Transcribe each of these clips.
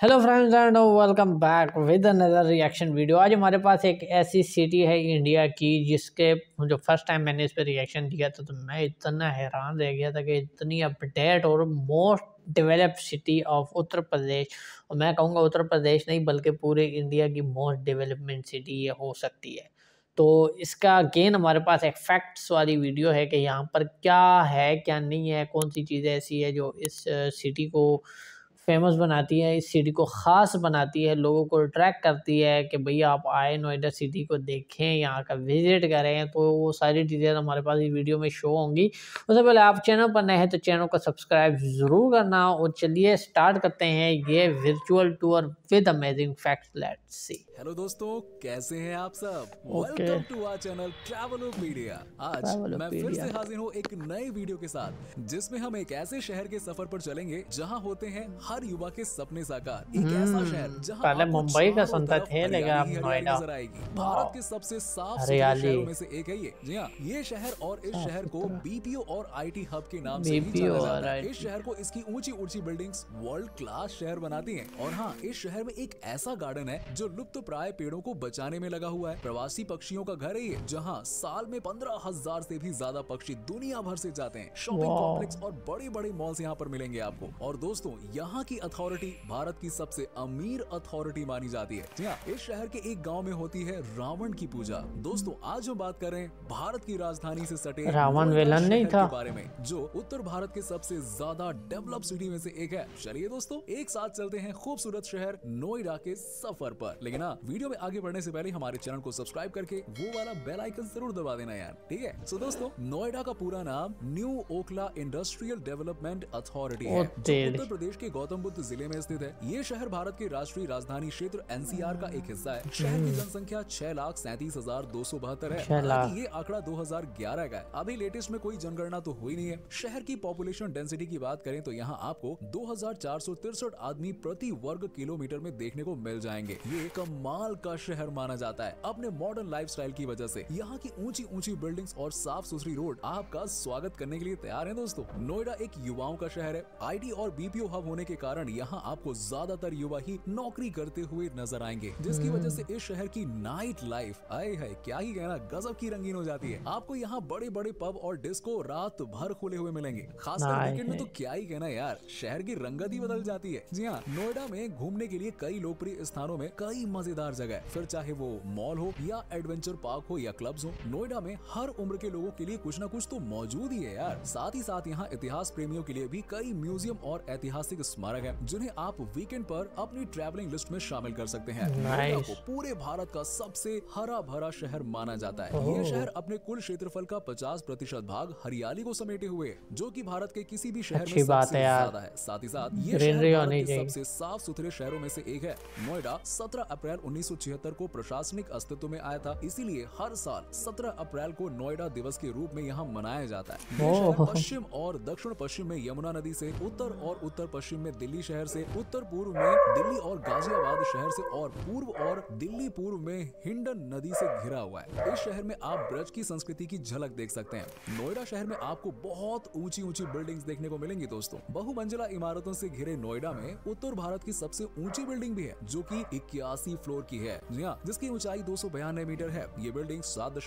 Hello friends and welcome back with another reaction video आज हमारे पास एक ऐसी सिटी है इंडिया की, जिसके जो फ़र्स्ट टाइम मैंने इस पर रिएक्शन दिया था तो मैं इतना हैरान रह गया था कि इतनी अपडेट और most developed city of Uttar Pradesh और मैं कहूँगा उत्तर प्रदेश नहीं, बल्कि पूरे इंडिया की मोस्ट डेवलपमेंट सिटी ये हो सकती है। तो इसका अगेन हमारे पास एक फैक्ट्स वाली वीडियो है कि यहाँ पर क्या है, क्या नहीं है, कौन सी चीज़ें ऐसी है जो इस सिटी को फ़ेमस बनाती है इस सिटी को ख़ास बनाती है लोगों को अट्रैक्ट करती है कि भैया आप आए नोएडा सिटी को देखें यहाँ का विज़िट करें। तो वो सारी डिटेल हमारे पास इस वीडियो में शो होंगी। उससे पहले आप चैनल पर नए हैं तो चैनल को सब्सक्राइब ज़रूर करना और चलिए स्टार्ट करते हैं ये virtual tour with amazing facts let's see hello दोस्तों कैसे हैं आप सब? Welcome to our channel travel media आज मैं फिर से हाजिर हूँ एक नए वीडियो के साथ जिसमें हम एक ऐसे शहर के सफ़र पर चलेंगे जहाँ होते हैं हर युवा के सपने साकार। एक ऐसा हम्म। शहर जहाँ पहले मुंबई का सुनता थे लेकिन अब नोएडा। नज़र आएगी। भारत के सबसे साफ़ शहरों में से एक है ये। जी हाँ ये शहर और इस शहर को बीपीओ और आईटी हब के नाम से भी जाना जाता है। इस शहर को इसकी ऊँची ऊँची बिल्डिंग्स वर्ल्ड क्लास शहर बनाती हैं। और हाँ इस शहर में एक ऐसा गार्डन है जो लुप्त प्राय पेड़ों को बचाने में लगा हुआ है। प्रवासी पक्षियों का घर है ये जहाँ साल में पंद्रह हज़ार से भी ज़्यादा पक्षी दुनिया भर से जाते हैं। शॉपिंग कॉम्प्लेक्स और बड़े बड़े मॉल्स यहाँ पर मिलेंगे आपको। और दोस्तों यहाँ की अथॉरिटी भारत की सबसे अमीर अथॉरिटी मानी जाती है। जी हाँ इस शहर के एक गाँव में होती है रावण की पूजा। दोस्तों आज हम बात कर भारत की राजधानी से सटे रावण विलन नहीं था? बारे में जो उत्तर भारत के सबसे ज़्यादा डेवलप सिटी में से एक है। चलिए दोस्तों एक साथ चलते हैं खूबसूरत शहर नोएडा के सफ़र पर। लेकिन हाँ वीडियो में आगे बढ़ने से पहले हमारे चैनल को सब्सक्राइब करके वो वाला बेल आइकन ज़रूर दबा देना यार ठीक है? सो दोस्तों नोएडा का पूरा नाम new Okhla industrial development authority है। उत्तर प्रदेश के गौतम बुद्ध ज़िले में स्थित है। ये शहर भारत के राष्ट्रीय राजधानी क्षेत्र एनसीआर का एक हिस्सा है। शहर की हम्म। जनसंख्या छह लाख सैतीस हज़ार दो सौ बहत्तर है। ये आंकड़ा दो हज़ार ग्यारह का है। अभी लेटेस्ट में कोई जनगणना तो हुई नहीं है। शहर की पॉपुलेशन डेंसिटी की बात करें तो यहाँ आपको दो हज़ार चार सौ तिरसठ आदमी प्रति वर्ग किलोमीटर में देखने को मिल जाएँगे। ये कमाल का शहर माना जाता है। अपने मॉडर्न लाइफस्टाइल की वजह से यहाँ की ऊँची ऊँची बिल्डिंग्स और साफ़ सुथरी रोड आपका स्वागत करने के लिए तैयार है दोस्तों। नोएडा एक युवाओं का शहर है। आईटी और बीपीओ हब होने के कारण यहाँ आपको ज़्यादातर युवा ही नौकरी करते हुए नज़र आएँगे जिसकी वजह से इस शहर की नाइट लाइफ आए है क्या ही कहना गजब की रंगीन हो जाती है। आपको यहाँ बड़े बड़े पब और डिस्को रात भर खुले हुए मिलेंगे। खासकर वीकेंड में तो क्या ही कहना यार शहर की रंगत ही बदल जाती है। जी हाँ नोएडा में घूमने के लिए कई लोकप्रिय स्थानों में कई मज़ेदार जगह है। फिर चाहे वो मॉल हो या एडवेंचर पार्क हो या क्लब्स हो नोएडा में हर उम्र के लोगों के लिए कुछ न कुछ तो मौजूद ही है यार। साथ ही साथ यहाँ इतिहास प्रेमियों के लिए भी कई म्यूज़ियम और ऐतिहासिक स्मारक है जिन्हें आप वीकेंड पर अपनी ट्रैवलिंग लिस्ट में शामिल कर सकते हैं। Nice. पूरे भारत का सबसे हरा भरा शहर माना जाता है। oh. ये शहर अपने कुल क्षेत्रफल का पचास प्रतिशत भाग हरियाली को समेटे हुए जो की भारत के किसी भी शहर में सबसे ज़्यादा है। साथ ही साथ ये शहर सबसे साफ़ सुथरे शहरों में से एक है। नोएडा सत्रह अप्रैल उन्नीस सौ छिहत्तर को प्रशासनिक अस्तित्व में आया था इसीलिए हर साल 17 अप्रैल को नोएडा दिवस के रूप में यहाँ मनाया जाता है। पश्चिम और दक्षिण पश्चिम में यमुना नदी से उत्तर और उत्तर पश्चिम में दिल्ली शहर से उत्तर पूर्व में दिल्ली और गाजियाबाद शहर से और पूर्व और दिल्ली पूर्व में हिंडन नदी से घिरा हुआ है। इस शहर में आप ब्रज की संस्कृति की झलक देख सकते हैं। नोएडा शहर में आपको बहुत ऊँची ऊँची बिल्डिंग्स देखने को मिलेंगी दोस्तों। बहुमंजिला इमारतों से घिरे नोएडा में उत्तर भारत की सबसे ऊँची बिल्डिंग भी है जो की इक्यासी फ्लोर की है। जी हाँ जिसकी ऊंचाई दो मीटर है। ये बिल्डिंग सात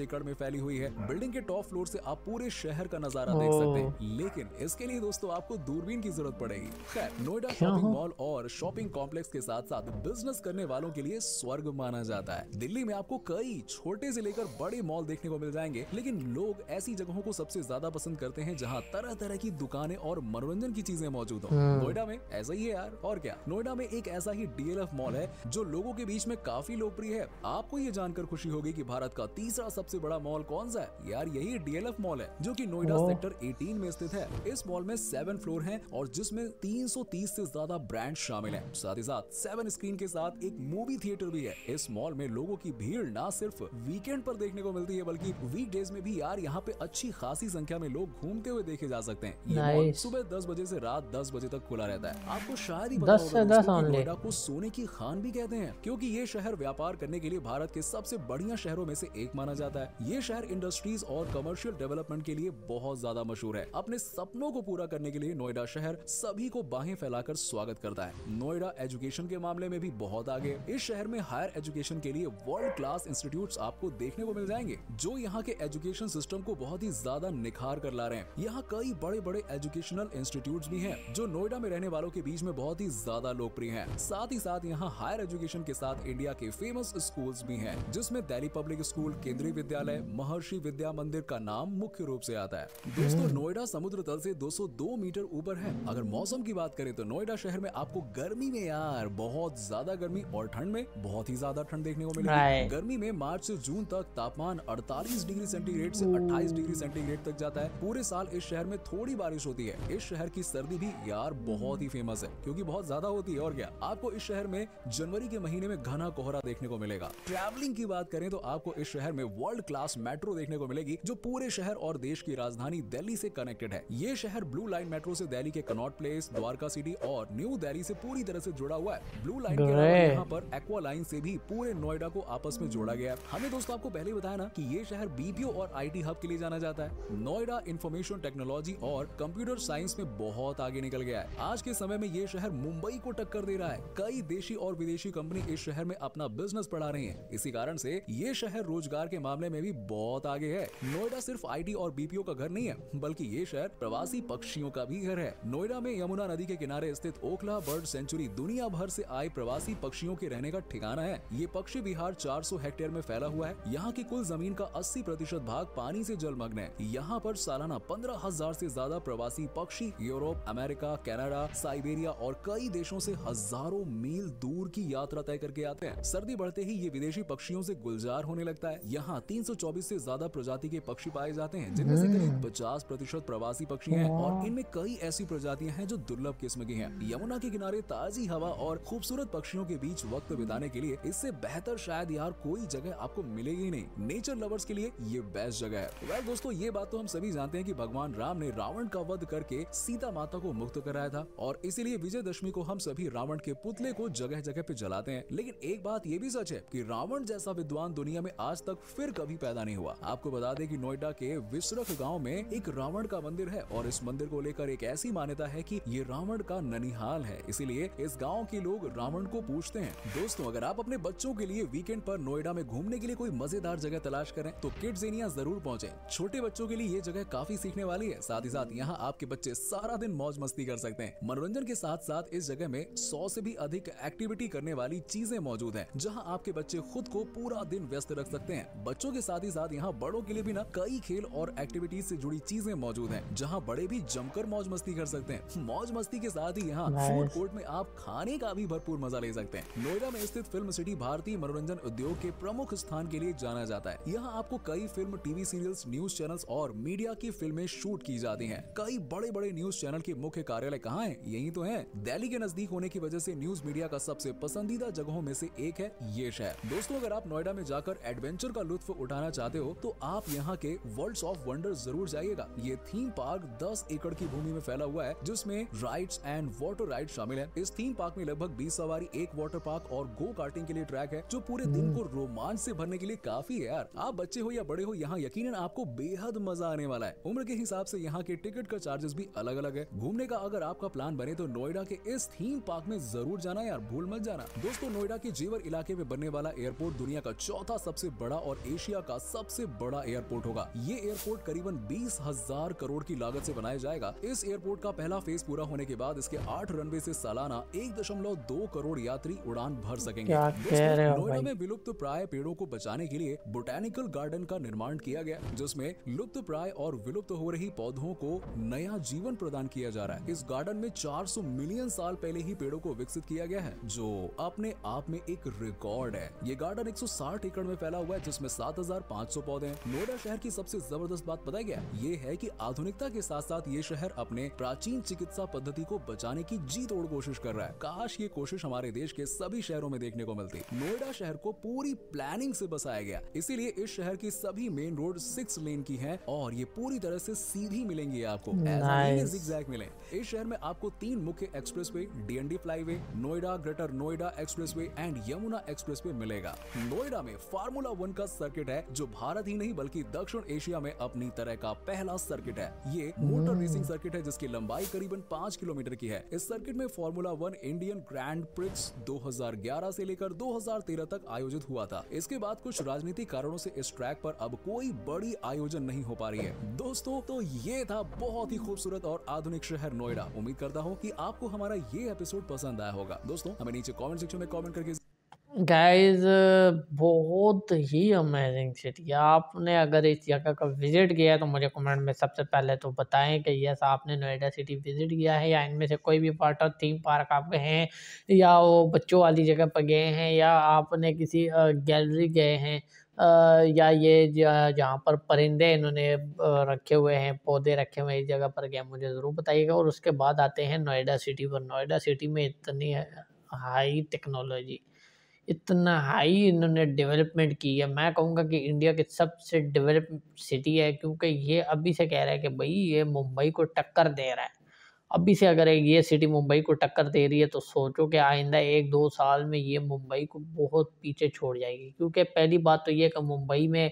एकड़ में फैली हुई है। बिल्डिंग के टॉप फ्लोर से आप पूरे शहर का नज़ारा देख सकते हैं। लेकिन इसके लिए दोस्तों आपको दूरबीन की ज़रूरत पड़ेगी। खैर नोएडा शॉपिंग मॉल और शॉपिंग कॉम्प्लेक्स के साथ साथ बिज़नेस करने वालों के लिए स्वर्ग माना जाता है। दिल्ली में आपको कई छोटे से लेकर बड़े मॉल देखने को मिल जाएँगे लेकिन लोग ऐसी जगहों को सबसे ज़्यादा पसंद करते हैं जहाँ तरह तरह की दुकानें और मनोरंजन की चीज़ें मौजूद हो। हम्म। नोएडा में ऐसा ही है यार और क्या? नोएडा में एक ऐसा ही डीएलएफ मॉल है जो लोगों के बीच में काफ़ी लोकप्रिय है। आपको ये जानकर खुशी होगी कि भारत का तीसरा सबसे बड़ा मॉल कौन सा है? यार यही डीएलएफ मॉल है जो की नोएडा सेक्टर 18 में स्थित है। इस मॉल में सेवन फ्लोर है और जिसमें 330 से ज़्यादा ब्रांड शामिल हैं। साथ ही साथ सेवन स्क्रीन के साथ एक मूवी थिएटर भी है। इस मॉल में लोगों की भीड़ न सिर्फ़ वीकेंड पर देखने को मिलती है बल्कि वीक डेज़ में भी यार यहाँ पे अच्छी खासी संख्या में लोग घूमते हुए देखे जा सकते हैं। ये मॉल सुबह दस बजे से रात दस बजे तक खुला रहता है। आपको शायद ही नोएडा को सोने की खान भी कहते हैं क्योंकि ये शहर व्यापार करने के लिए भारत के सबसे बढ़िया शहरों में से एक माना जाता है। ये शहर इंडस्ट्रीज़ और कमर्शियल डेवलपमेंट के लिए बहुत ज़्यादा मशहूर है। अपने सपनों को पूरा करने के लिए नोएडा शहर सभी को आपको बाहें फैलाकर स्वागत करता है। नोएडा एजुकेशन के मामले में भी बहुत आगे। इस शहर में हायर एजुकेशन के लिए वर्ल्ड क्लास इंस्टीट्यूट आपको देखने को मिल जाएँगे, जो यहाँ के एजुकेशन सिस्टम को बहुत ही ज़्यादा निखार कर ला रहे हैं। यहाँ कई बड़े बड़े एजुकेशनल इंस्टीट्यूट भी है, जो नोएडा में रहने वालों के बीच में बहुत ही ज़्यादा लोकप्रिय हैं। साथ ही साथ यहाँ हायर एजुकेशन के साथ इंडिया के फ़ेमस स्कूल भी है, जिसमें दिल्ली पब्लिक स्कूल केंद्रीय विद्यालय, महर्षि विद्या मंदिर का नाम मुख्य रूप से आता है। दोस्तों, नोएडा समुद्र तल से 202 मीटर ऊपर है। अगर मौसम की बात करें तो नोएडा शहर में आपको गर्मी में यार बहुत ज़्यादा गर्मी और ठंड में बहुत ही ज़्यादा ठंड देखने को मिलेगी. गर्मी में मार्च से जून तक तापमान 48 डिग्री सेंटीग्रेड से 28 डिग्री सेंटीग्रेड तक जाता है। पूरे साल इस शहर में थोड़ी बारिश होती है। इस शहर की सर्दी भी यार बहुत ही फ़ेमस है क्योंकि बहुत ज़्यादा होती है। और क्या आपको इस शहर में जनवरी के महीने में घना कोहरा देखने को मिलेगा। ट्रैवलिंग की बात करें तो आपको इस शहर में वर्ल्ड क्लास मेट्रो देखने को मिलेगी जो पूरे शहर और देश की राजधानी दिल्ली से कनेक्टेड है। ये शहर ब्लू लाइन मेट्रो से दिल्ली के कनॉट प्लेस द्वारका सिटी और न्यू दिल्ली से पूरी तरह से जुड़ा हुआ है। ब्लू लाइन के अलावा यहाँ पर एक्वा लाइन से भी पूरे नोएडा को आपस में जोड़ा गया है। हमें दोस्तों आपको पहले बताया ना कि ये शहर बीपीओ और आईटी हब के लिए जाना जाता है। नोएडा इन्फॉर्मेशन टेक्नोलॉजी और कंप्यूटर साइंस में बहुत आगे निकल गया है। आज के समय में ये शहर मुंबई को टक्कर दे रहा है। कई देशी और विदेशी कंपनी इस शहर में अपना बिज़नेस बढ़ा रही है। इसी कारण से ये शहर रोज़गार के मामले में भी बहुत आगे है। नोएडा सिर्फ़ आईटी और बीपीओ का घर नहीं है बल्कि ये शहर प्रवासी पक्षियों का भी घर है। नोएडा में यमुना नदी के किनारे स्थित ओखला बर्ड सेंचुरी दुनिया भर से आए प्रवासी पक्षियों के रहने का ठिकाना है। ये पक्षी विहार 400 हेक्टेयर में फैला हुआ है। यहाँ की कुल ज़मीन का 80 प्रतिशत भाग पानी से जलमग्न है। यहाँ पर सालाना पंद्रह हज़ार ऐसी ज़्यादा प्रवासी पक्षी यूरोप अमेरिका कनाडा साइबेरिया और कई देशों ऐसी हज़ारों मील दूर की यात्रा तय करके आते हैं। सर्दी बढ़ते ही ये विदेशी पक्षियों ऐसी गुलजार होने लगता है। यहाँ 324 से ज़्यादा प्रजाति के पक्षी पाए जाते हैं जिनमें से करीब 50 प्रतिशत प्रवासी पक्षी हैं और इनमें कई ऐसी प्रजातियाँ हैं जो दुर्लभ किस्म की हैं। यमुना के किनारे ताजी हवा और खूबसूरत पक्षियों के बीच वक्त बिताने के लिए इससे बेहतर शायद यार कोई जगह आपको मिलेगी नहीं। नेचर लवर्स के लिए ये बेस्ट जगह है। वेल दोस्तों, ये बात तो हम सभी जानते हैं कि भगवान राम ने रावण का वध करके सीता माता को मुक्त कराया था और इसीलिए विजयदशमी को हम सभी रावण के पुतले को जगह जगह पे जलाते हैं। लेकिन एक बात ये भी सच है कि रावण जैसा विद्वान दुनिया में आज तक फिर कभी पैदा नहीं हुआ। आपको बता दें कि नोएडा के विसरख गाँव में एक रावण का मंदिर है और इस मंदिर को लेकर एक ऐसी मान्यता है कि ये रावण का ननिहाल है, इसीलिए इस गाँव के लोग रावण को पूछते हैं। दोस्तों, अगर आप अपने बच्चों के लिए वीकेंड पर नोएडा में घूमने के लिए कोई मज़ेदार जगह तलाश करें तो किड्स एरिया ज़रूर पहुँचे। छोटे बच्चों के लिए ये जगह काफ़ी सीखने वाली है। साथ ही साथ यहाँ आपके बच्चे सारा दिन मौज मस्ती कर सकते हैं। मनोरंजन के साथ साथ इस जगह में सौ से भी अधिक एक्टिविटी करने वाली चीज़ें मौजूद है, जहाँ आपके बच्चे खुद को पूरा दिन व्यस्त रख सकते हैं। बच्चों के साथ ही साथ यहाँ बड़ों के लिए भी ना कई खेल और एक्टिविटीज़ से जुड़ी चीज़ें मौजूद है, जहाँ बड़े भी जमकर मौज मस्ती कर सकते हैं। मौज मस्ती के साथ ही यहाँ. फ़ूड कोर्ट में आप खाने का भी भरपूर मज़ा ले सकते हैं। नोएडा में स्थित फ़िल्म सिटी भारतीय मनोरंजन उद्योग के प्रमुख स्थान के लिए जाना जाता है। यहाँ आपको कई film TV serials news channels और मीडिया की फ़िल्में शूट की जाती हैं। कई बड़े बड़े न्यूज़ चैनल के मुख्य कार्यालय कहाँ हैं? यही तो है। दिल्ली के नज़दीक होने की वजह से न्यूज़ मीडिया का सबसे पसंदीदा जगहों में से एक है ये शहर। दोस्तों अगर आप नोएडा में जाकर एडवेंचर का लुत्फ उठाना चाहते हो तो आप यहाँ के वर्ल्ड ऑफ़ वंडर ज़रूर जाइएगा। ये थीम पार्क 10 एकड़ की भूमि में फैला हुआ है जिसमें राइड्स एंड वाटर राइड शामिल है। इस थीम पार्क में लगभग 20 सवारी एक वाटर पार्क और गो कार्टिंग के लिए ट्रैक है जो पूरे दिन को रोमांच से भरने के लिए काफ़ी है यार। आप बच्चे हो या बड़े हो यहाँ यकीन आपको बेहद मज़ा आने वाला है। उम्र के हिसाब से यहाँ के टिकट का चार्जेस भी अलग अलग है। घूमने का अगर आपका प्लान बने तो नोएडा के इस थीम पार्क में ज़रूर जाना यार भूल मत जाना। दोस्तों नोएडा के जेवर इलाके में बनने वाला एयरपोर्ट दुनिया का चौथा सबसे बड़ा और एशिया का सबसे बड़ा एयरपोर्ट होगा। ये एयरपोर्ट करीबन बीस हज़ार करोड़ की लागत से बनाया जाएगा। इस एयरपोर्ट का पहला फ़ेज़ पूरा होने के बाद इसके आठ रनवे से सालाना एक दशमलव दो करोड़ यात्री उड़ान भर सकेंगे। नोएडा में विलुप्त प्राय पेड़ों को बचाने के लिए बोटेनिकल गार्डन का निर्माण किया गया जिसमें लुप्त प्राय और विलुप्त हो रही पौधों को नया जीवन प्रदान किया जा रहा है। इस गार्डन में 400 मिलियन साल पहले ही पेड़ों को विकसित किया गया है जो अपने आप में एक रिकॉर्ड है। ये गार्डन 160 एकड़ में फैला हुआ है जिसमें 7,500 पौधे हैं। नोएडा शहर की सबसे ज़बरदस्त बात पता गया ये है कि आधुनिकता के साथ साथ ये शहर अपने प्राचीन चिकित्सा पद्धति को बचाने की जी तोड़ कोशिश कर रहा है। काश ये कोशिश हमारे देश के सभी शहरों में देखने को मिलती। नोएडा शहर को पूरी प्लानिंग से बसाया गया। इसीलिए इस शहर की सभी मेन रोड सिक्स लेन की है और ये पूरी तरह से सीधी मिलेंगी आपको। मिले इस शहर में आपको तीन मुख्य expressway DND flyway Noida Greater Noida expressway and Yamuna expressway मिलेगा। नोएडा में फार्मूला वन का सर्किट है जो भारत ही नहीं बल्कि दक्षिण एशिया में अपनी तरह का पहला सर्किट है। ये मोटर रेसिंग सर्किट है जिसकी लंबाई करीबन पाँच किलोमीटर की है। इस सर्किट में Formula One Indian Grand Prix 2011 से लेकर 2013 तक आयोजित हुआ था। इसके बाद कुछ राजनीतिक कारणों से इस ट्रैक पर अब कोई बड़ी आयोजन नहीं हो पा रही है। दोस्तों तो ये था बहुत ही खूबसूरत और आधुनिक शहर नोएडा। उम्मीद करता हूँ की आपको हमारा ये एपिसोड पसंद आया होगा। दोस्तों, हमें नीचे कॉमेंट सेक्शन में कॉमेंट करके गाइस बहुत ही अमेजिंग सिटी है आपने अगर इस जगह का विज़िट किया है तो मुझे कमेंट में सबसे पहले तो बताएँ कि यस आपने नोएडा सिटी विज़िट किया है, या इनमें से कोई भी पार्ट ऑफ़ थीम पार्क आप गए हैं, या वो बच्चों वाली जगह पर गए हैं, या आपने किसी गैलरी गए हैं या ये जहाँ पर परिंदे इन्होंने रखे हुए हैं, पौधे रखे हुए हैं, इस जगह पर गए मुझे ज़रूर बताइएगा। और उसके बाद आते हैं नोएडा सिटी पर। नोएडा सिटी में इतनी हाई टेक्नोलॉजी इतना हाई इन्होंने डेवलपमेंट की है। मैं कहूँगा कि इंडिया की सबसे डेवलप सिटी है, क्योंकि ये अभी से कह रहा है कि भाई ये मुंबई को टक्कर दे रहा है। अभी से अगर ये सिटी मुंबई को टक्कर दे रही है तो सोचो कि आइंदा एक दो साल में ये मुंबई को बहुत पीछे छोड़ जाएगी। क्योंकि पहली बात तो ये कि मुंबई में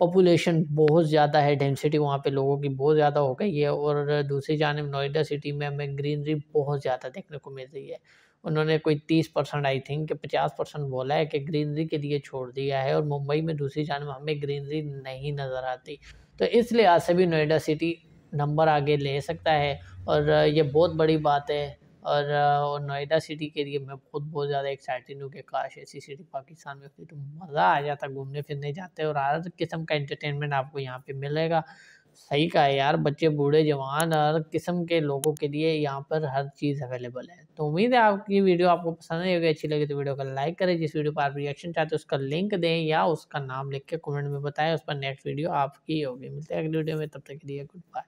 पॉपुलेशन बहुत ज़्यादा है डेंसिटी वहाँ पे लोगों की बहुत ज़्यादा हो गई है, और दूसरी जानब नोएडा सिटी में हमें ग्रीनरी बहुत ज़्यादा देखने को मिल रही है। उन्होंने कोई तीस परसेंट आई थिंक पचास परसेंट बोला है कि ग्रीनरी के लिए छोड़ दिया है और मुंबई में दूसरी जानब हमें ग्रीनरी नहीं नज़र आती। तो इस लिहाज से भी नोएडा सिटी नंबर आगे ले सकता है और ये बहुत बड़ी बात है और नोएडा सिटी के लिए मैं खुद बहुत ज़्यादा एक्साइटेड हूँ कि काश ऐसी सिटी पाकिस्तान में तो मज़ा आ जाता घूमने फिरने जाते और हर किस्म का एंटरटेनमेंट आपको यहाँ पे मिलेगा। सही कहा यार, बच्चे बूढ़े, जवान हर किस्म के लोगों के लिए यहाँ पर हर चीज़ अवेलेबल है। तो उम्मीद है आपकी वीडियो आपको पसंद आई होगी, अच्छी लगी तो वीडियो को लाइक करें, जिस वीडियो पर आप रिएक्शन चाहते हो उसका लिंक दें या उसका नाम लिख के कमेंट में बताएँ, उस पर नेक्स्ट वीडियो आपकी होगी। मिलते हैं अगली वीडियो में, तब तक के लिए गुड बाय